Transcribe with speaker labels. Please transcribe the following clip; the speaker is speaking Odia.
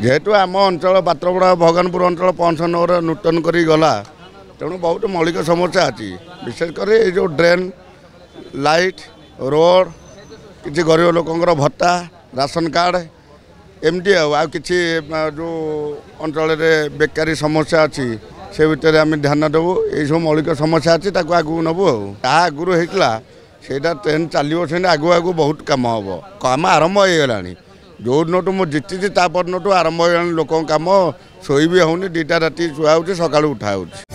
Speaker 1: ଯେହେତୁ ଆମ ଅଞ୍ଚଳ ପାତ୍ରପଡ଼ା ଭଗବାନପୁର ଅଞ୍ଚଳ ପଞ୍ଚନଗର ନୂତନ କରି ଗଲା ତେଣୁ ବହୁତ ମୌଳିକ ସମସ୍ୟା ଅଛି। ବିଶେଷ କରି ଏଇ ଯେଉଁ ଡ୍ରେନ୍ ଲାଇଟ୍ ରୋଡ଼ କିଛି ଗରିବ ଲୋକଙ୍କର ଭତ୍ତା ରାସନ କାର୍ଡ଼ ଏମିତି ଆଉ। ଆଉ କିଛି ଯେଉଁ ଅଞ୍ଚଳରେ ବେକାରୀ ସମସ୍ୟା ଅଛି ସେ ଭିତରେ ଆମେ ଧ୍ୟାନ ଦେବୁ। ଏଇସବୁ ମୌଳିକ ସମସ୍ୟା ଅଛି ତାକୁ ଆଗକୁ ନେବୁ ଆଉ। ଯାହା ଆଗରୁ ହେଇଥିଲା ସେଇଟା ଟ୍ରେନ୍ ଚାଲିବ ସେମିତି ଆଗକୁ ଆଗକୁ ବହୁତ କାମ ହେବ। କାମ ଆରମ୍ଭ ହେଇଗଲାଣି। ଯେଉଁ ଦିନଠୁ ମୁଁ ଜିତିଛି ତା ପରଦିନଠୁ ଆରମ୍ଭ ହେଇଗଲାଣି ଲୋକଙ୍କ କାମ। ଶୋଇ ବି ହେଉନି ଦୁଇଟା ରାତି ଶୁଆ ହେଉଛି ସକାଳୁ ଉଠା ହେଉଛି।